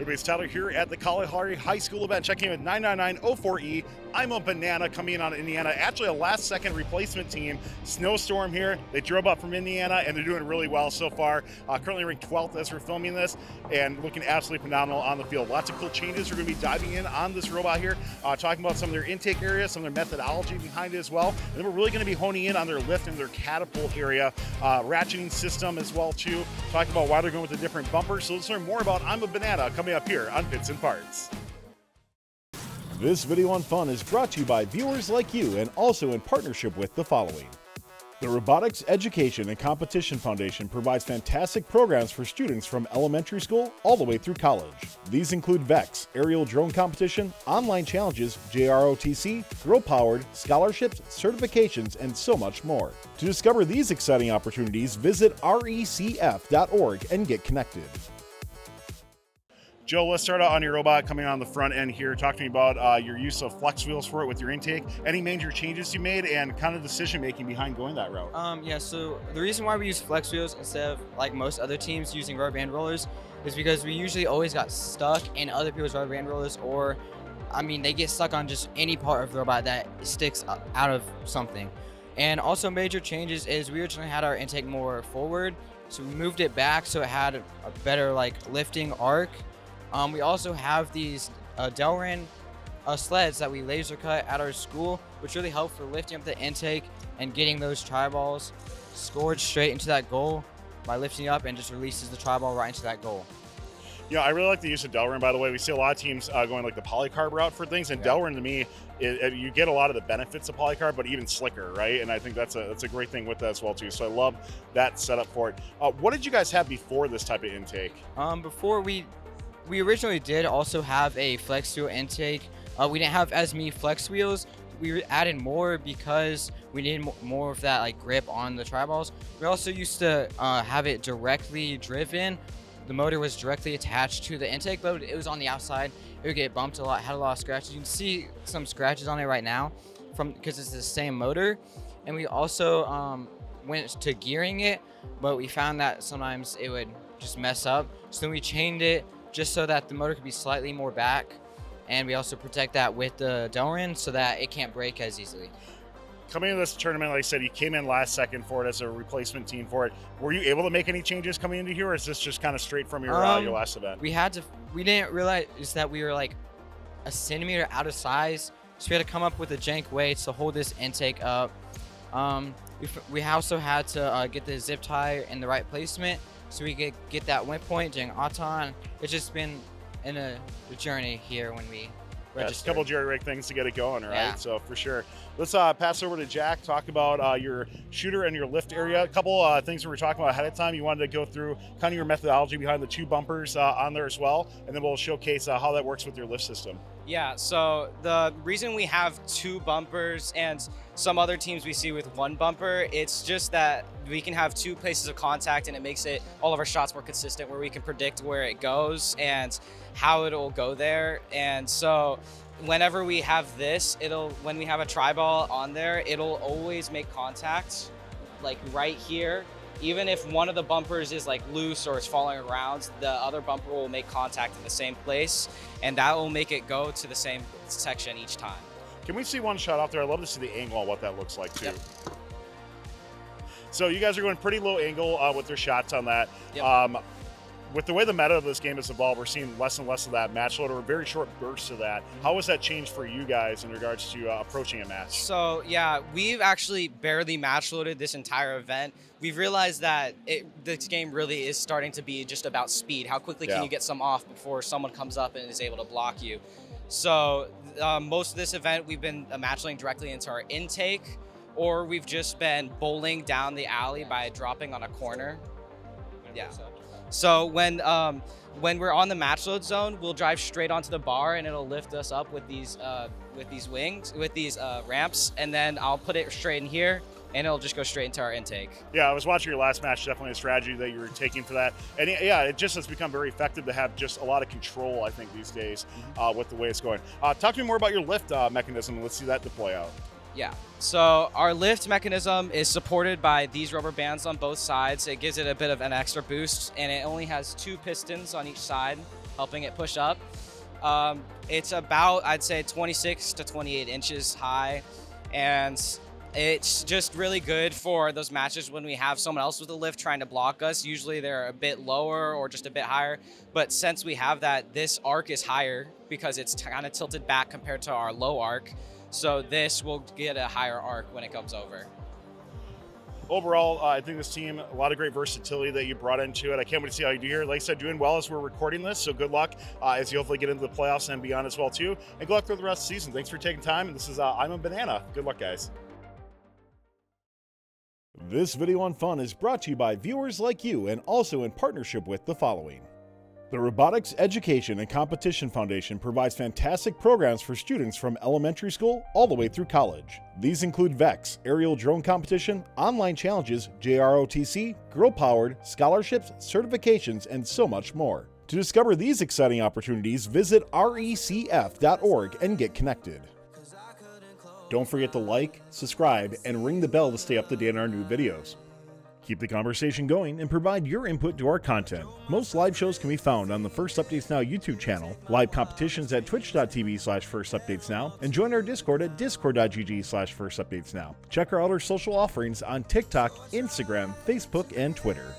Everybody's Tyler here at the Kalahari High School event. Checking in with 99904E. I'm a banana coming in on Indiana. Actually, a last second replacement team. Snowstorm here. They drove up from Indiana and they're doing really well so far. Uh, currently ranked 12th as we're filming this and looking absolutely phenomenal on the field. Lots of cool changes. We're going to be diving in on this robot here, uh, talking about some of their intake areas, some of their methodology behind it as well. And then we're really going to be honing in on their lift and their catapult area, uh, ratcheting system as well too. Talking about why they're going with the different bumpers. So let's learn more about I'm a Banana coming up here on Pits and Parts. This video on fun is brought to you by viewers like you and also in partnership with the following. The Robotics Education and Competition Foundation provides fantastic programs for students from elementary school all the way through college. These include VEX, aerial drone competition, online challenges, JROTC, Girl Powered, scholarships, certifications, and so much more. To discover these exciting opportunities, visit recf.org and get connected. Joe, let's start out on your robot coming on the front end here. Talk to me about uh, your use of flex wheels for it with your intake. Any major changes you made and kind of decision making behind going that route? Um, yeah, so the reason why we use flex wheels instead of like most other teams using rubber band rollers is because we usually always got stuck in other people's rubber band rollers or I mean, they get stuck on just any part of the robot that sticks out of something. And also major changes is we originally had our intake more forward, so we moved it back so it had a better like lifting arc um, we also have these uh, Delrin uh, sleds that we laser cut at our school, which really help for lifting up the intake and getting those tri balls scored straight into that goal by lifting up and just releases the tri ball right into that goal. Yeah, I really like the use of Delrin, by the way. We see a lot of teams uh, going like the polycarb route for things, and yeah. Delrin to me, it, it, you get a lot of the benefits of polycarb, but even slicker, right? And I think that's a that's a great thing with that as well too. So I love that setup for it. Uh, what did you guys have before this type of intake? Um, before we we originally did also have a flex wheel intake. Uh, we didn't have as many flex wheels. We added more because we needed more of that like grip on the tri balls. We also used to uh, have it directly driven. The motor was directly attached to the intake, but it was on the outside. It would get bumped a lot, had a lot of scratches. You can see some scratches on it right now from because it's the same motor. And we also um, went to gearing it, but we found that sometimes it would just mess up. So then we chained it just so that the motor can be slightly more back. And we also protect that with the Delrin so that it can't break as easily. Coming into this tournament, like I said, you came in last second for it as a replacement team for it. Were you able to make any changes coming into here, or is this just kind of straight from your, um, uh, your last event? We had to. We didn't realize is that we were like a centimeter out of size, so we had to come up with a jank way to hold this intake up. Um, we, we also had to uh, get the zip tie in the right placement so we could get that win point during Auton. It's just been in a, a journey here when we. Yeah, a couple jerry rig things to get it going, right? Yeah. So for sure. Let's uh, pass over to Jack. Talk about uh, your shooter and your lift area. A couple uh, things we were talking about ahead of time. You wanted to go through kind of your methodology behind the two bumpers uh, on there as well, and then we'll showcase uh, how that works with your lift system. Yeah. So the reason we have two bumpers and some other teams we see with one bumper, it's just that we can have two places of contact, and it makes it all of our shots more consistent, where we can predict where it goes and how it'll go there. And so whenever we have this, it'll when we have a tri ball on there, it'll always make contact like right here. Even if one of the bumpers is like loose or is falling around, the other bumper will make contact in the same place and that will make it go to the same section each time. Can we see one shot out there? I'd love to see the angle on what that looks like too. Yep. So you guys are going pretty low angle uh, with your shots on that. Yep. Um, with the way the meta of this game has evolved, we're seeing less and less of that match load or very short bursts of that. How has that changed for you guys in regards to uh, approaching a match? So yeah, we've actually barely match loaded this entire event. We've realized that it, this game really is starting to be just about speed. How quickly yeah. can you get some off before someone comes up and is able to block you? So um, most of this event, we've been uh, match loading directly into our intake, or we've just been bowling down the alley by dropping on a corner. Yeah. So when um, when we're on the match load zone, we'll drive straight onto the bar and it'll lift us up with these uh, with these wings, with these uh, ramps, and then I'll put it straight in here and it'll just go straight into our intake. Yeah, I was watching your last match. Definitely a strategy that you were taking for that, and yeah, it just has become very effective to have just a lot of control. I think these days mm-hmm. uh, with the way it's going. Uh, talk to me more about your lift uh, mechanism. And let's see that deploy out. Yeah. So our lift mechanism is supported by these rubber bands on both sides. It gives it a bit of an extra boost, and it only has two pistons on each side helping it push up. Um, it's about, I'd say, 26 to 28 inches high, and it's just really good for those matches when we have someone else with a lift trying to block us. Usually they're a bit lower or just a bit higher, but since we have that, this arc is higher because it's kind of tilted back compared to our low arc. So this will get a higher arc when it comes over overall, uh, I think this team, a lot of great versatility that you brought into it. I can't wait to see how you do here. Like I said, doing well as we're recording this, so good luck uh, as you hopefully get into the playoffs and beyond as well too. And good luck through the rest of the season. Thanks for taking time. And this is uh, I'm a Banana. Good luck, guys. This video on fun is brought to you by viewers like you and also in partnership with the following. The Robotics Education and Competition Foundation provides fantastic programs for students from elementary school all the way through college. These include VEX, aerial drone competition, online challenges, JROTC, girl powered, scholarships, certifications, and so much more. To discover these exciting opportunities, visit recf.org and get connected. Don't forget to like, subscribe, and ring the bell to stay up to date on our new videos. Keep the conversation going and provide your input to our content. Most live shows can be found on the First Updates Now YouTube channel, live competitions at twitch.tv slash First Updates Now, and join our Discord at discord.gg slash First Updates Now. Check our other social offerings on TikTok, Instagram, Facebook, and Twitter.